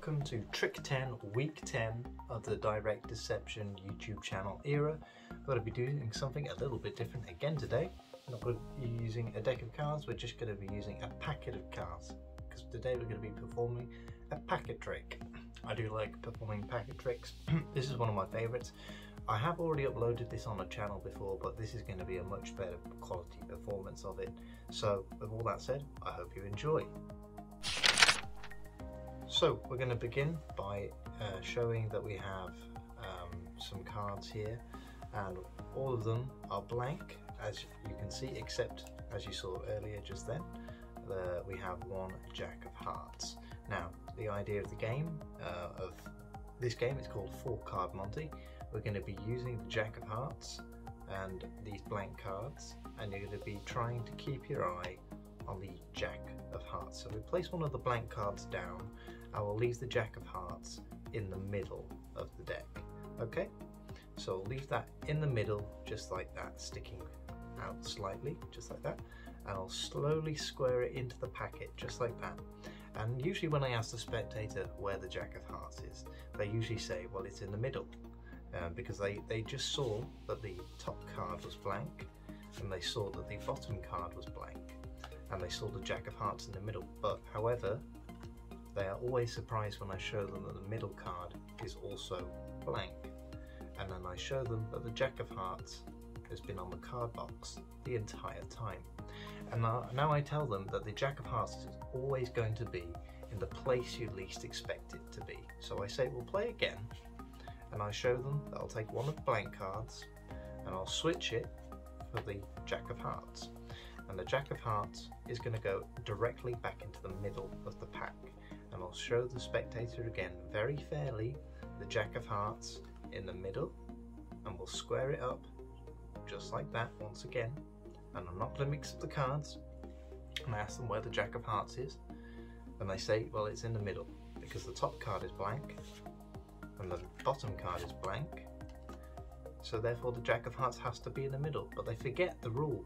welcome to Trick 10, Week 10 of the Direct Deception YouTube channel era. I'm going to be doing something a little bit different again today. We're not going to be using a deck of cards, we're just going to be using a packet of cards. Because today we're going to be performing a packet trick. I do like performing packet tricks. this is one of my favourites. I have already uploaded this on a channel before, but this is going to be a much better quality performance of it. So, with all that said, I hope you enjoy. So we're going to begin by uh, showing that we have um, some cards here and all of them are blank as you can see except as you saw earlier just then uh, we have one jack of hearts. Now the idea of the game uh, of this game is called four card Monte. We're going to be using the jack of hearts and these blank cards and you're going to be trying to keep your eye on the jack of hearts. So we place one of the blank cards down I will leave the Jack of Hearts in the middle of the deck. Okay, so I'll leave that in the middle, just like that, sticking out slightly, just like that. And I'll slowly square it into the packet, just like that. And usually when I ask the spectator where the Jack of Hearts is, they usually say, well, it's in the middle. Um, because they, they just saw that the top card was blank, and they saw that the bottom card was blank, and they saw the Jack of Hearts in the middle. But however, they are always surprised when I show them that the middle card is also blank. And then I show them that the Jack of Hearts has been on the card box the entire time. And now, I tell them that the Jack of Hearts is always going to be in the place you least expect it to be. So I say, we'll play again. And I show them that I'll take one of the blank cards and I'll switch it for the Jack of Hearts. And the Jack of Hearts is going to go directly back into the middle of the pack and I'll show the spectator again very fairly the Jack of Hearts in the middle. And we'll square it up just like that once again. And I'm not going to mix up the cards. And I ask them where the Jack of Hearts is. And they say well it's in the middle because the top card is blank and the bottom card is blank. So therefore the Jack of Hearts has to be in the middle. But they forget the rule.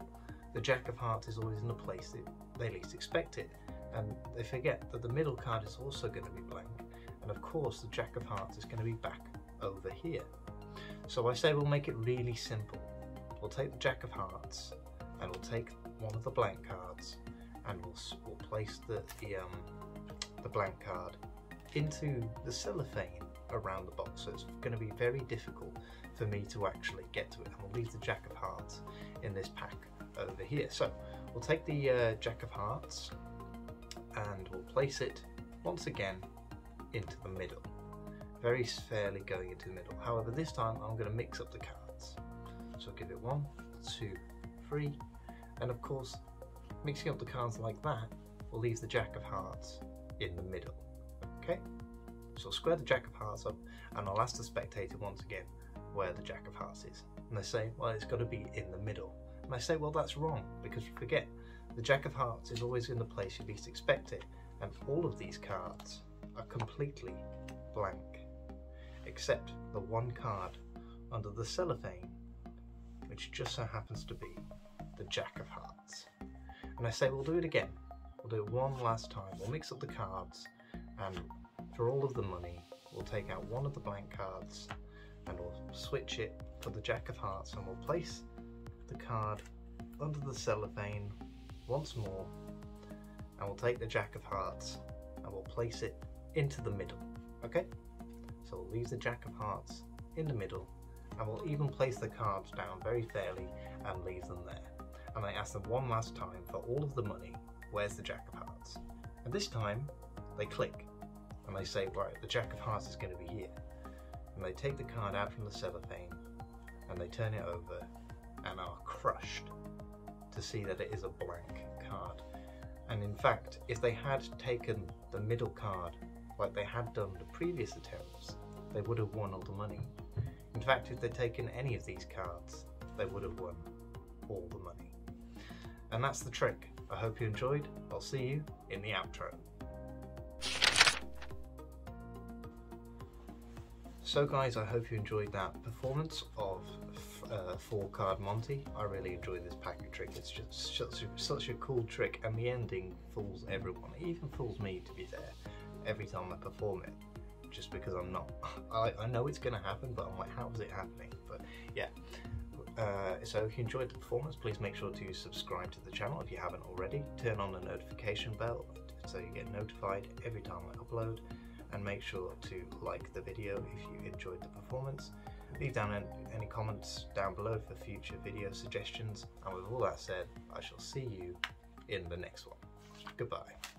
The Jack of Hearts is always in the place that they least expect it and they forget that the middle card is also going to be blank and of course the Jack of Hearts is going to be back over here. So I say we'll make it really simple. We'll take the Jack of Hearts and we'll take one of the blank cards and we'll, we'll place the, the, um, the blank card into the cellophane around the box so it's going to be very difficult for me to actually get to it and we'll leave the Jack of Hearts in this pack over here. So we'll take the uh, Jack of Hearts and we'll place it once again into the middle. Very fairly going into the middle. However, this time I'm going to mix up the cards. So I'll give it one, two, three, and of course, mixing up the cards like that will leave the Jack of Hearts in the middle. Okay? So I'll square the Jack of Hearts up and I'll ask the spectator once again where the Jack of Hearts is. And they say, well, it's got to be in the middle. And I say, well, that's wrong because forget the Jack of Hearts is always in the place you least expect it, and all of these cards are completely blank, except the one card under the cellophane, which just so happens to be the Jack of Hearts. And I say we'll do it again. We'll do it one last time. We'll mix up the cards, and for all of the money, we'll take out one of the blank cards and we'll switch it for the Jack of Hearts and we'll place the card under the cellophane once more and we'll take the Jack of Hearts and we'll place it into the middle, okay? So we'll leave the Jack of Hearts in the middle and we'll even place the cards down very fairly and leave them there. And I ask them one last time for all of the money, where's the Jack of Hearts? And this time they click and they say, right, the Jack of Hearts is going to be here. And they take the card out from the cellophane and they turn it over and are crushed to see that it is a blank card. And in fact, if they had taken the middle card like they had done the previous attempts, they would have won all the money. In fact, if they'd taken any of these cards, they would have won all the money. And that's the trick. I hope you enjoyed. I'll see you in the outro. So guys, I hope you enjoyed that performance of uh, four card Monte. I really enjoy this packet trick. It's just such a, such a cool trick and the ending fools everyone. It even fools me to be fair. every time I perform it, just because I'm not. I, I know it's going to happen, but I'm like, how is it happening? But yeah. Uh, so if you enjoyed the performance, please make sure to subscribe to the channel if you haven't already. Turn on the notification bell so you get notified every time I upload and make sure to like the video if you enjoyed the performance. Leave down any comments down below for future video suggestions and with all that said, I shall see you in the next one. Goodbye.